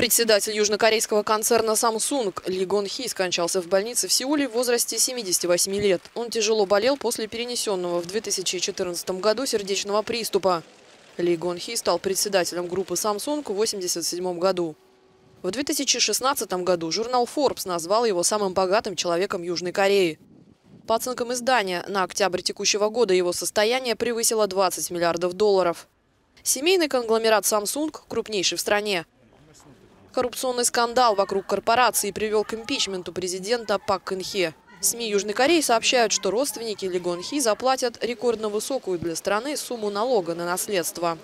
Председатель южнокорейского концерна Samsung Ли Гон Хи скончался в больнице в Сеуле в возрасте 78 лет. Он тяжело болел после перенесенного в 2014 году сердечного приступа. Ли Гон Хи стал председателем группы Samsung в 1987 году. В 2016 году журнал Forbes назвал его самым богатым человеком Южной Кореи. По оценкам издания, на октябрь текущего года его состояние превысило 20 миллиардов долларов. Семейный конгломерат Samsung, крупнейший в стране, Коррупционный скандал вокруг корпорации привел к импичменту президента Пак Кын Хе. СМИ Южной Кореи сообщают, что родственники Ли Гон Хи заплатят рекордно высокую для страны сумму налога на наследство.